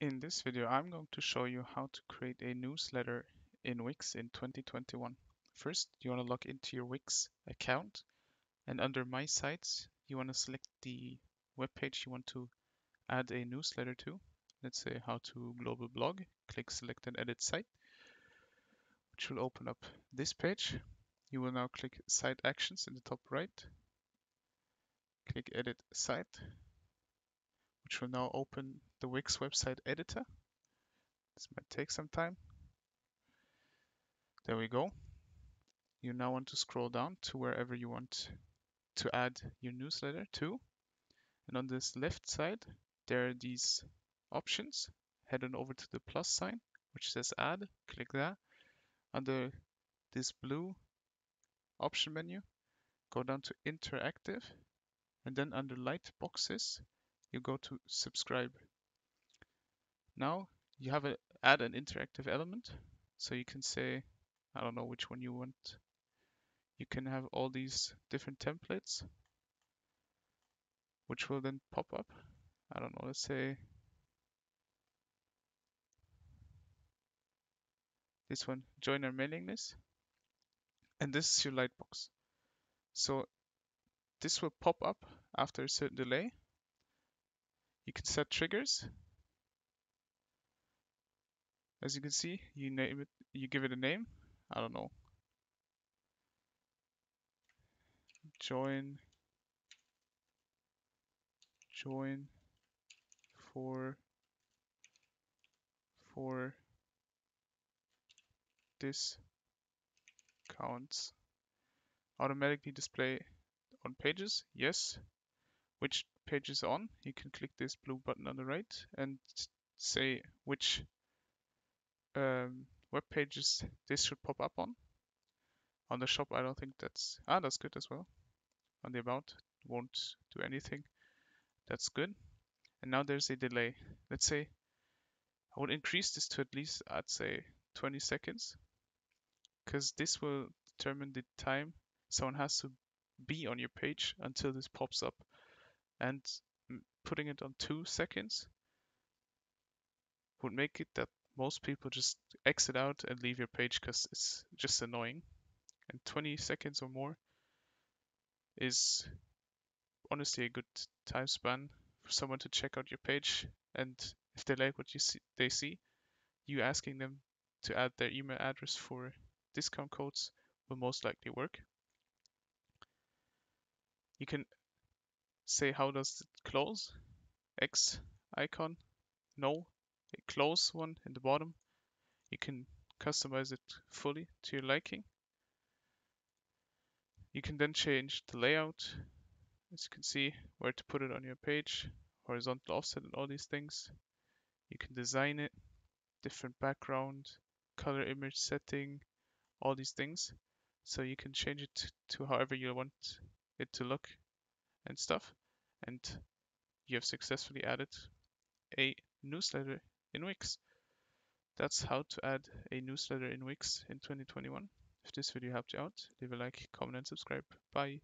In this video, I'm going to show you how to create a newsletter in Wix in 2021. First, you want to log into your Wix account and under My Sites, you want to select the web page you want to add a newsletter to. Let's say how to global blog, click select and edit site, which will open up this page. You will now click site actions in the top right, click edit site, which will now open the Wix website editor. This might take some time. There we go. You now want to scroll down to wherever you want to add your newsletter to. And on this left side, there are these options. Head on over to the plus sign, which says add. Click that. Under this blue option menu, go down to interactive. And then under light boxes, you go to subscribe. Now you have to add an interactive element. So you can say, I don't know which one you want. You can have all these different templates, which will then pop up. I don't know, let's say this one, join our mailing list. And this is your lightbox. So this will pop up after a certain delay you can set triggers. As you can see, you name it, you give it a name. I don't know. Join, join for, for this counts. Automatically display on pages, yes. Which page is on, you can click this blue button on the right and say which um, web pages this should pop up on. On the shop, I don't think that's, ah, that's good as well. On the about, won't do anything. That's good. And now there's a delay. Let's say I would increase this to at least, I'd say 20 seconds, because this will determine the time someone has to be on your page until this pops up and putting it on two seconds would make it that most people just exit out and leave your page because it's just annoying. And 20 seconds or more is honestly a good time span for someone to check out your page. And if they like what you see, they see, you asking them to add their email address for discount codes will most likely work. You can say how does it close? X icon? No. A close one in the bottom. You can customize it fully to your liking. You can then change the layout. As you can see where to put it on your page horizontal offset and all these things. You can design it. Different background color image setting all these things. So you can change it to however you want it to look and stuff and you have successfully added a newsletter in Wix. That's how to add a newsletter in Wix in 2021. If this video helped you out, leave a like, comment and subscribe. Bye.